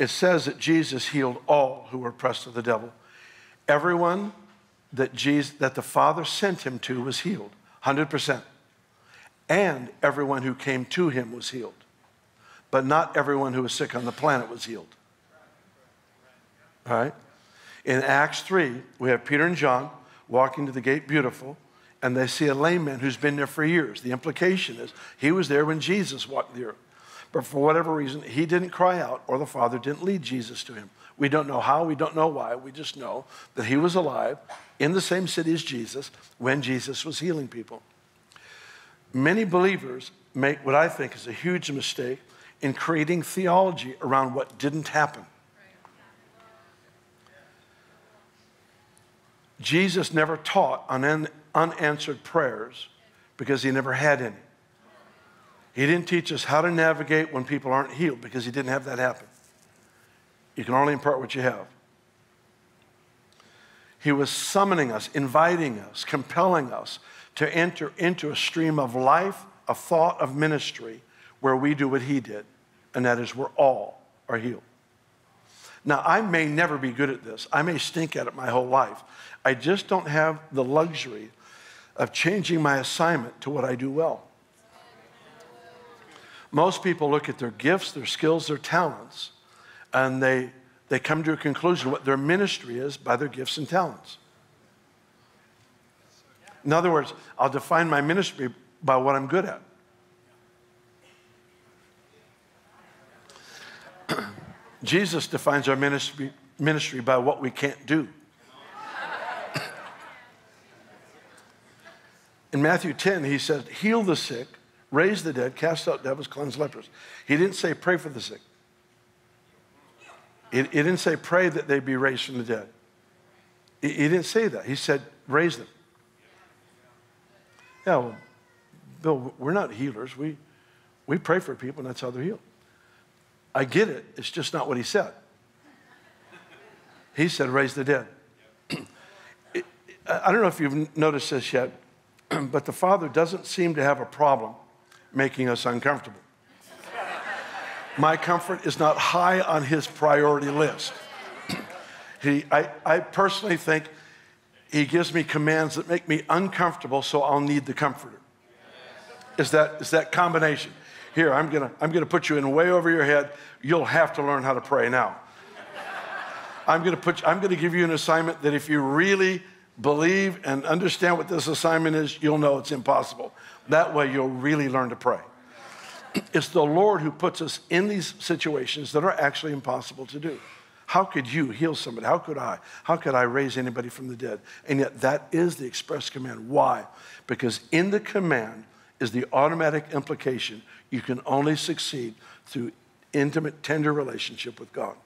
it says that Jesus healed all who were oppressed of the devil. Everyone that, Jesus, that the Father sent him to was healed, 100%. And everyone who came to him was healed. But not everyone who was sick on the planet was healed. All right? In Acts 3, we have Peter and John walking to the gate beautiful, and they see a lame man who's been there for years. The implication is he was there when Jesus walked there. But for whatever reason, he didn't cry out, or the Father didn't lead Jesus to him. We don't know how, we don't know why. We just know that he was alive in the same city as Jesus when Jesus was healing people. Many believers make what I think is a huge mistake in creating theology around what didn't happen. Jesus never taught on unanswered prayers because he never had any. He didn't teach us how to navigate when people aren't healed because he didn't have that happen. You can only impart what you have. He was summoning us, inviting us, compelling us to enter into a stream of life, a thought of ministry where we do what he did, and that is we're all are healed. Now, I may never be good at this. I may stink at it my whole life. I just don't have the luxury of changing my assignment to what I do well. Most people look at their gifts, their skills, their talents, and they, they come to a conclusion what their ministry is by their gifts and talents. In other words, I'll define my ministry by what I'm good at. Jesus defines our ministry, ministry by what we can't do. In Matthew 10, he said, Heal the sick, raise the dead, cast out devils, cleanse lepers. He didn't say pray for the sick. He, didn't say pray that they be raised from the dead. He, he didn't say that. He said raise them. Yeah, well, Bill, we're not healers. We, we pray for people, and that's how they're healed. I get it. It's just not what he said. He said, raise the dead. I don't know if you've noticed this yet, but the Father doesn't seem to have a problem making us uncomfortable. My comfort is not high on his priority list. he, I, I personally think he gives me commands that make me uncomfortable, so I'll need the comforter. Is that, is that combination? Here, I'm gonna, I'm gonna put you in way over your head. You'll have to learn how to pray now. I'm gonna put, I'm gonna give you an assignment that if you really believe and understand what this assignment is, you'll know it's impossible. That way, you'll really learn to pray. It's the Lord who puts us in these situations that are actually impossible to do. How could you heal somebody? How could I? How could I raise anybody from the dead? And yet, that is the express command. Why? Because in the command is the automatic implication you can only succeed through intimate, tender relationship with God.